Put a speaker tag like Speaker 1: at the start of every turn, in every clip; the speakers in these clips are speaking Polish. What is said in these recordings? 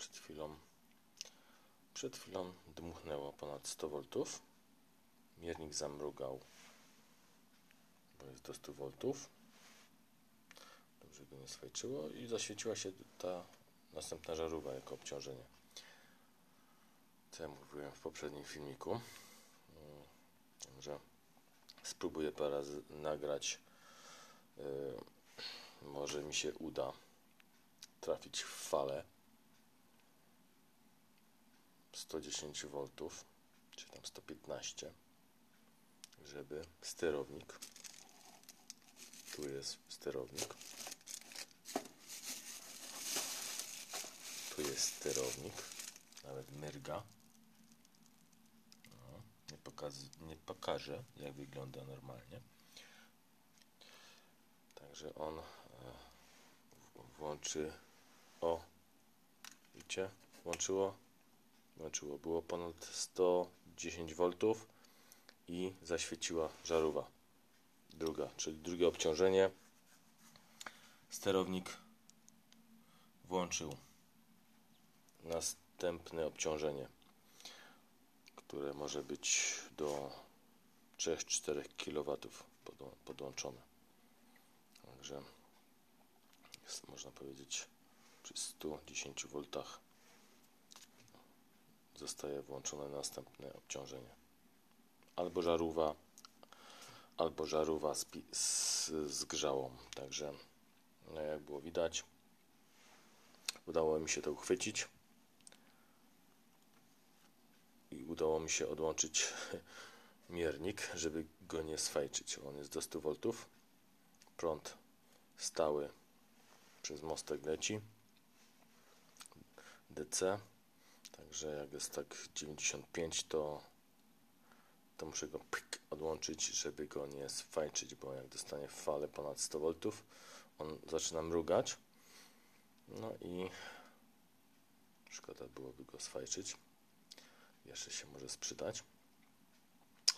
Speaker 1: przed chwilą przed chwilą dmuchnęło ponad 100 V. Miernik zamrugał, bo jest do 100 V. Dobrze go nie swajczyło i zaświeciła się ta następna żarówka jako obciążenie. Co ja mówiłem w poprzednim filmiku. Mm, Także spróbuję parę razy nagrać. Yy, może mi się uda trafić w falę 110 V, czy tam 115, żeby sterownik, tu jest sterownik, tu jest sterownik, nawet myrga. No, nie, pokaz, nie pokażę, jak wygląda normalnie. Także on e, włączy. O, widzicie? Włączyło. Włączyło. Było ponad 110 V i zaświeciła żarówa. Druga, czyli drugie obciążenie. Sterownik włączył następne obciążenie, które może być do 3-4 kW podłączone. Także jest, można powiedzieć, przy 110 V zostaje włączone następne obciążenie. Albo żarówa, albo żarówa z, z, z grzałą. Także, no jak było widać, udało mi się to uchwycić i udało mi się odłączyć miernik, żeby go nie swajczyć. On jest do 100 V. Prąd stały przez mostek leci DC. Także jak jest tak 95 to to muszę go pyk odłączyć, żeby go nie sfajczyć, bo jak dostanie falę ponad 100 V, on zaczyna mrugać. No i szkoda byłoby go sfajczyć. Jeszcze się może sprzedać.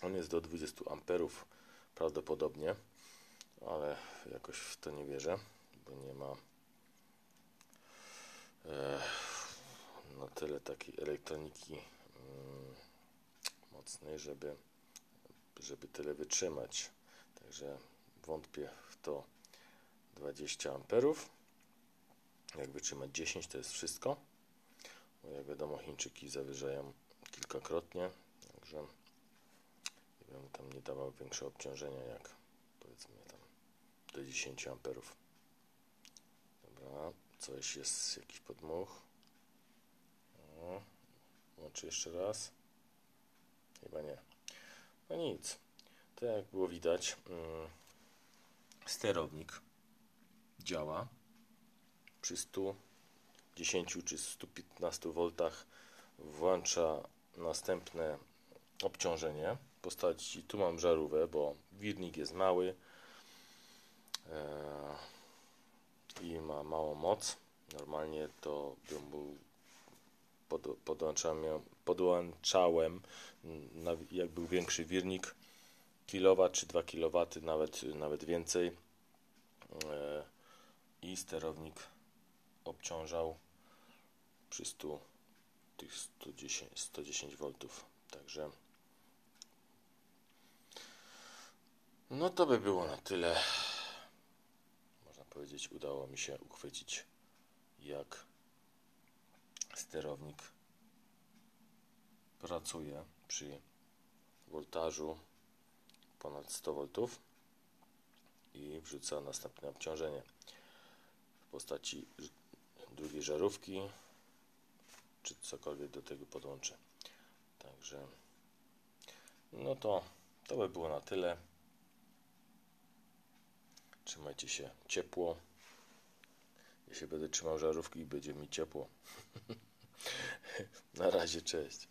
Speaker 1: On jest do 20 amperów prawdopodobnie, ale jakoś w to nie wierzę, bo nie ma e, na tyle takiej elektroniki mm, mocnej, żeby, żeby tyle wytrzymać. Także wątpię w to 20 amperów. Jak wytrzymać 10 to jest wszystko. Bo jak wiadomo Chińczyki zawyżają kilkakrotnie, także ja bym tam nie dawał większego obciążenia jak powiedzmy tam do 10 amperów. Dobra, coś jest, jakiś podmuch. O, łączy jeszcze raz. Chyba nie. No nic. To jak było widać, mm, sterownik działa przy 110 czy 115 V włącza następne obciążenie w postaci, tu mam żarówkę, bo wirnik jest mały e, i ma małą moc. Normalnie to bym był pod, podłączałem, podłączałem na, jak był większy wirnik kilowat czy 2 kW, nawet, nawet więcej e, i sterownik obciążał przy 100 tych 110, 110 V. Także no to by było na tyle. Można powiedzieć, udało mi się uchwycić jak sterownik pracuje przy voltażu ponad 100 V i wrzuca następne obciążenie w postaci drugiej żarówki czy cokolwiek do tego podłączę. Także no to to by było na tyle. Trzymajcie się ciepło. Ja się będę trzymał żarówki i będzie mi ciepło. Na razie, cześć.